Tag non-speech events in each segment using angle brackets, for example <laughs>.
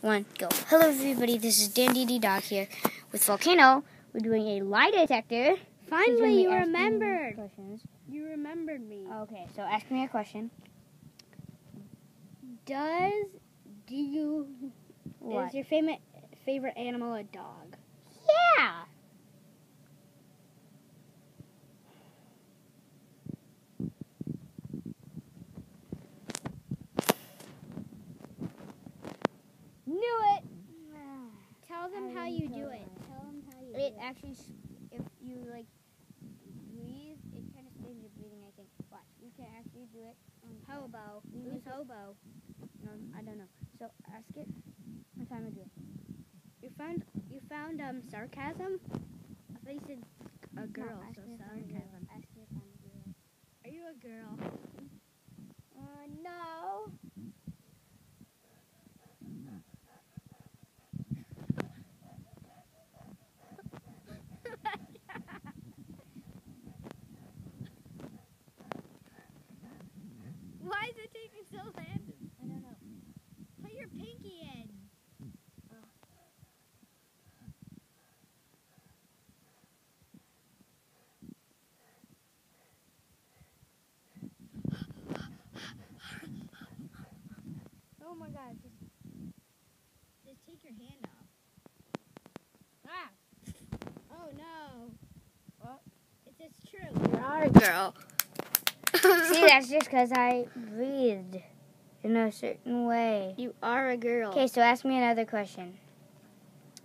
one, go. Hello, everybody. This is Dan D Dog here with Volcano. We're doing a lie detector. Finally, you remembered. Questions. You remembered me. Okay, so ask me a question. Does do you What? is your favorite favorite animal a dog? Yeah. Knew it. Tell them how you do it. Tell them how you It actually, if you like breathe, it kind of stays your breathing. I think. Watch, you can actually do it. Um, Hobo. You Who's need hobo? no, I don't know. So ask it. What time is it? You found you found um sarcasm. I thought you said a girl. No, so me if I'm a girl. sarcasm. Ask me if I'm a girl. Are you a girl? Uh, no. Is it taking so long? I don't know. Put your pinky in. Oh my god. Just, Just take your hand off. Ah. Oh no. What? It's just true. you are a girl. See, that's just because I breathed in a certain way. You are a girl. Okay, so ask me another question.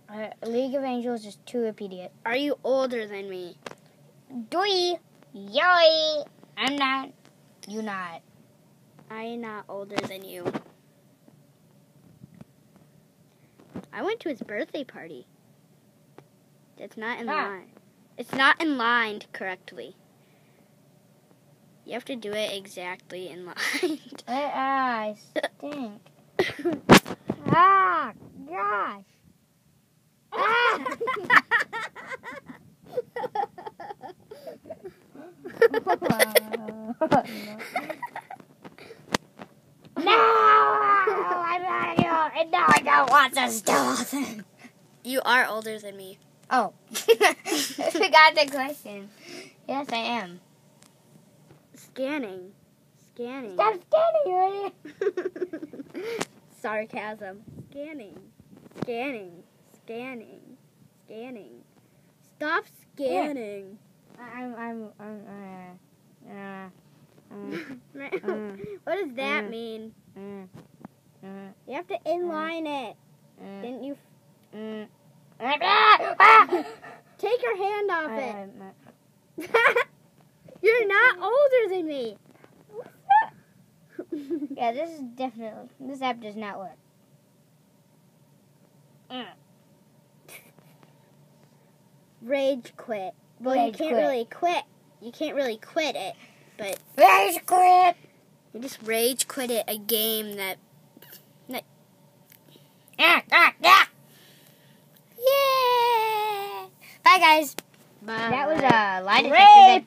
Uh, League of Angels is too immediate. Are you older than me? Doi! Yoi! I'm not. You not. I am not older than you. I went to his birthday party. It's not in Ah. line. It's not in line correctly. You have to do it exactly in line. Ah, I stink. ah, gosh. Ah! <laughs> no, I'm not you. And now I don't want this dolphin. you are older than me. Oh, <laughs> <laughs> I forgot the question. Yes, I am. Scanning. Scanning. Stop scanning already. <laughs> Sarcasm. Scanning. Scanning. Scanning. Scanning. Stop scanning. I'm, I'm, I'm, uh, uh, uh, <laughs> what does that Mm. mean? uh, uh, You have to inline it. uh, Didn't you? uh. <laughs> Ah! Take your hand off I- it. You're not older than me. <laughs> Yeah, this is definitely, this app does not work. Mm. Rage quit. Well, you can't quit. really quit. You can't really quit it, but Rage quit! you just rage quit it a game that Ah, ah, ah! Yeah! Bye, guys. That was a lie detector. Rape. that